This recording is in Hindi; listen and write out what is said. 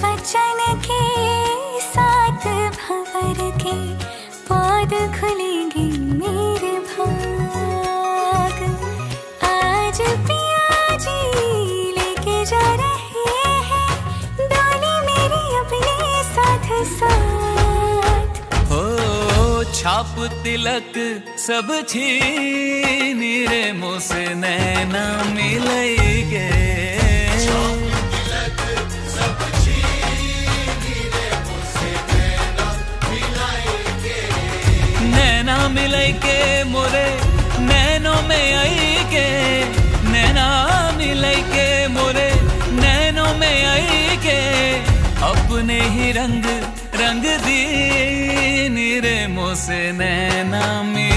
वचन के भवर के खुलेंगे मेरे भाग। आज पिया जी लेके जा रहे हैं मेरी अपने साथ साथ। हो, छाप तिलक सब छीन रे मुझसे, नैना मिलेगे नैना के मोरे नैनो में आई के नैना मिल के मोरे नैनो में आई के अपने ही रंग रंग दी निरे मोसे नैना मिल